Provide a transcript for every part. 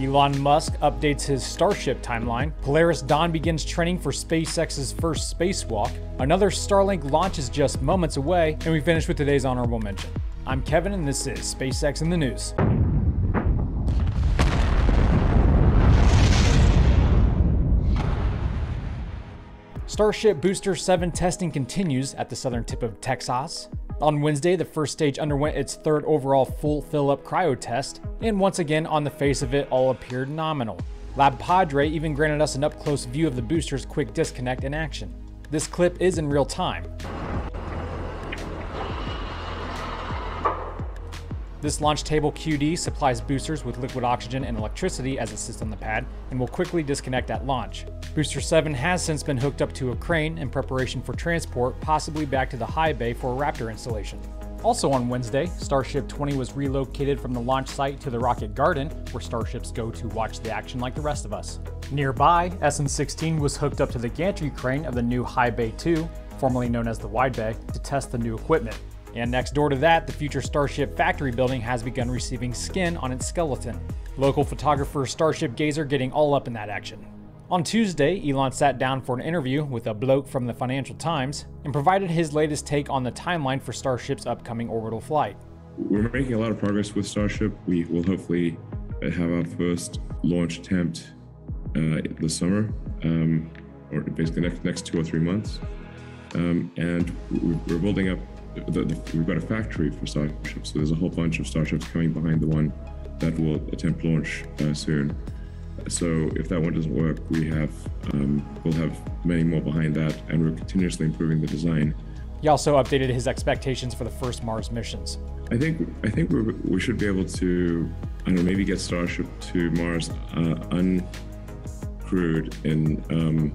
Elon Musk updates his Starship timeline. Polaris Dawn begins training for SpaceX's first spacewalk. Another Starlink launch is just moments away. And we finish with today's honorable mention. I'm Kevin, and this is SpaceX in the News. Starship Booster 7 testing continues at the southern tip of Texas. On Wednesday, the first stage underwent its third overall full fill up cryo test, and once again, on the face of it, all appeared nominal. LabPadre even granted us an up close view of the booster's quick disconnect in action. This clip is in real time. This launch table QD supplies boosters with liquid oxygen and electricity as it sits on the pad and will quickly disconnect at launch. Booster 7 has since been hooked up to a crane in preparation for transport, possibly back to the high bay for a Raptor installation. Also on Wednesday, Starship 20 was relocated from the launch site to the Rocket Garden, where starships go to watch the action like the rest of us. Nearby, SN16 was hooked up to the gantry crane of the new High Bay 2, formerly known as the Wide Bay, to test the new equipment. And next door to that, the future Starship factory building has begun receiving skin on its skeleton. Local photographer Starship Gazer getting all up in that action. On Tuesday, Elon sat down for an interview with a bloke from the Financial Times and provided his latest take on the timeline for Starship's upcoming orbital flight. We're making a lot of progress with Starship. We will hopefully have our first launch attempt uh, this summer, um, or basically next next two or three months. Um, and we're building up the, the, we've got a factory for starships, so there's a whole bunch of starships coming behind the one that will attempt launch uh, soon. So if that one doesn't work, we have um, we'll have many more behind that, and we're continuously improving the design. He also updated his expectations for the first Mars missions. I think I think we we should be able to I don't know maybe get Starship to Mars uh, uncrewed in um,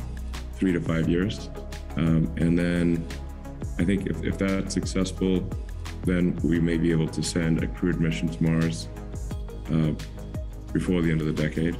three to five years, um, and then I think if, if that's successful, then we may be able to send a crewed mission to Mars uh, before the end of the decade.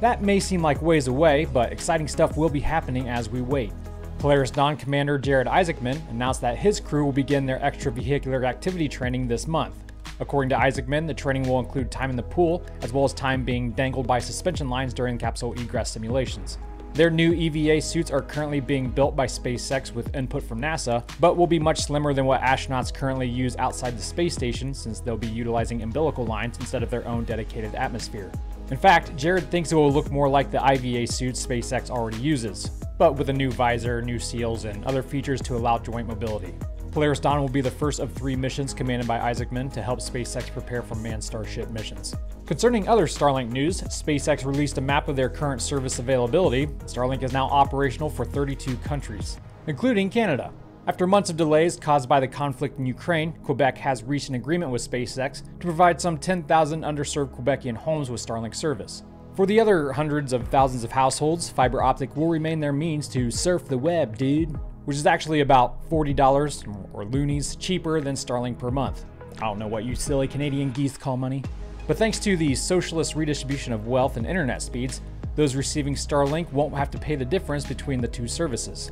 That may seem like ways away, but exciting stuff will be happening as we wait. Polaris Dawn Commander Jared Isaacman announced that his crew will begin their extravehicular activity training this month. According to Isaacman, the training will include time in the pool, as well as time being dangled by suspension lines during capsule egress simulations. Their new EVA suits are currently being built by SpaceX with input from NASA, but will be much slimmer than what astronauts currently use outside the space station since they'll be utilizing umbilical lines instead of their own dedicated atmosphere. In fact, Jared thinks it will look more like the IVA suits SpaceX already uses, but with a new visor, new seals, and other features to allow joint mobility. Polaris Dawn will be the first of three missions commanded by Isaacman to help SpaceX prepare for manned Starship missions. Concerning other Starlink news, SpaceX released a map of their current service availability. Starlink is now operational for 32 countries, including Canada. After months of delays caused by the conflict in Ukraine, Quebec has reached an agreement with SpaceX to provide some 10,000 underserved Quebecian homes with Starlink service. For the other hundreds of thousands of households, fiber optic will remain their means to surf the web, dude which is actually about $40 or loonies cheaper than Starlink per month. I don't know what you silly Canadian geese call money. But thanks to the socialist redistribution of wealth and internet speeds, those receiving Starlink won't have to pay the difference between the two services.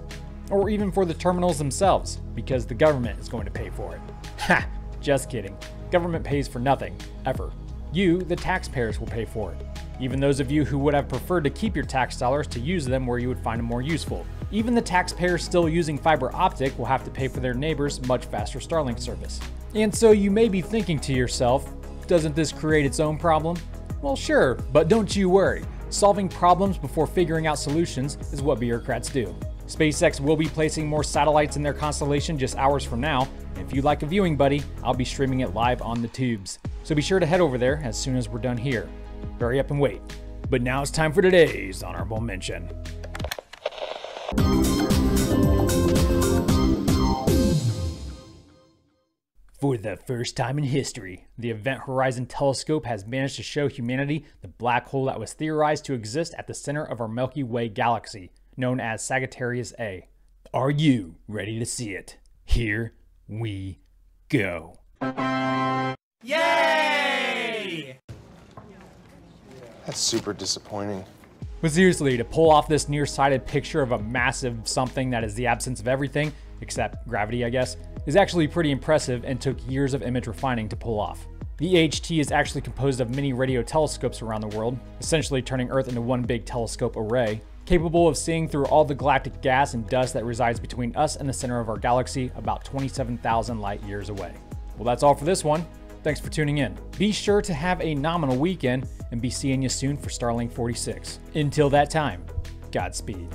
Or even for the terminals themselves, because the government is going to pay for it. Ha! Just kidding. Government pays for nothing, ever. You, the taxpayers, will pay for it. Even those of you who would have preferred to keep your tax dollars to use them where you would find them more useful. Even the taxpayers still using fiber optic will have to pay for their neighbors' much faster Starlink service. And so you may be thinking to yourself, doesn't this create its own problem? Well, sure, but don't you worry. Solving problems before figuring out solutions is what bureaucrats do. SpaceX will be placing more satellites in their constellation just hours from now. If you'd like a viewing buddy, I'll be streaming it live on the tubes. So be sure to head over there as soon as we're done here. Hurry up and wait. But now it's time for today's honorable mention. For the first time in history, the Event Horizon Telescope has managed to show humanity the black hole that was theorized to exist at the center of our Milky Way galaxy, known as Sagittarius A. Are you ready to see it? Here we go. Yay! That's super disappointing. But seriously, to pull off this nearsighted picture of a massive something that is the absence of everything, except gravity, I guess, is actually pretty impressive and took years of image refining to pull off. The EHT is actually composed of many radio telescopes around the world, essentially turning Earth into one big telescope array, capable of seeing through all the galactic gas and dust that resides between us and the center of our galaxy about 27,000 light years away. Well, that's all for this one. Thanks for tuning in. Be sure to have a nominal weekend and be seeing you soon for Starlink 46. Until that time, Godspeed.